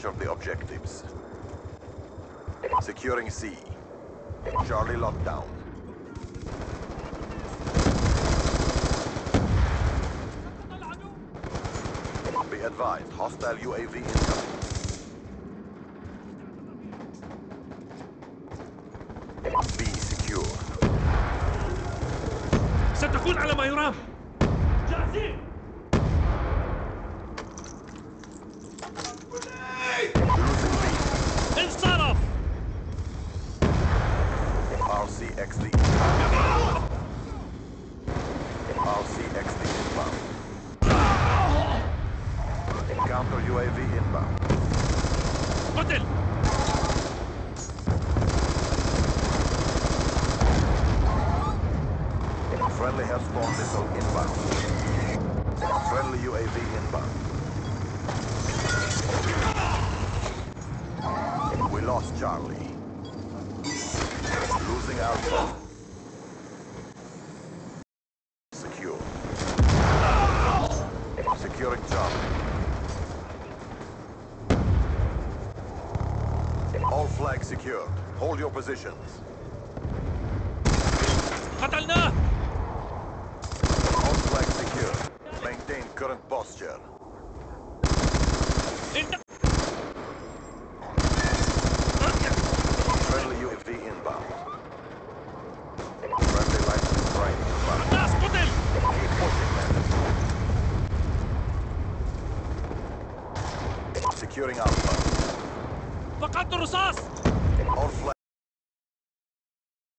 Capture the objectives. Securing C. Charlie locked down. Be advised, hostile UAV incoming. B secure. ستكون على ما يرام جاهزين Inbound CXD. Inbound. Inbound CXD inbound. Encounter UAV inbound. قتل! Friendly Hellstorm missile inbound. Friendly UAV inbound. We lost Charlie. Losing Alpha. Secure. Securing Charlie. All flags secured. Hold your positions. قتلناه All flags secured. Maintain current posture. Securing Alpha. فقدت الرصاص!